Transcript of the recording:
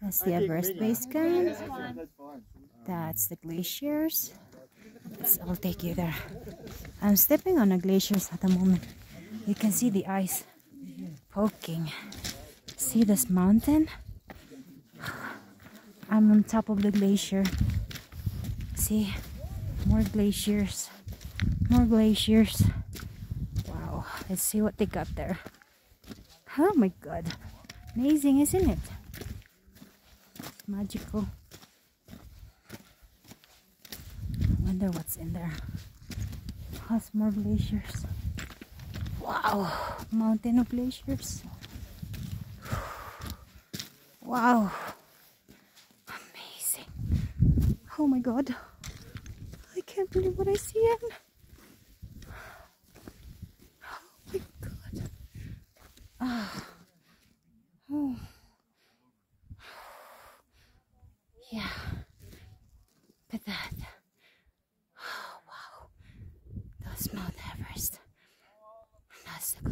That's the Everest Base Camp. That's the glaciers. Let's, I'll take you there. I'm stepping on the glaciers at the moment. You can see the ice poking. See this mountain? I'm on top of the glacier. See? More glaciers. More glaciers. Wow. Let's see what they got there. Oh my god. Amazing, isn't it? Magical. wonder what's in there. Has more glaciers. Wow, mountain of glaciers. Wow, amazing. Oh my god, I can't believe what I see. In. Oh my god. Oh. Yeah, but that. Oh, wow. Those Mount Everest. That's the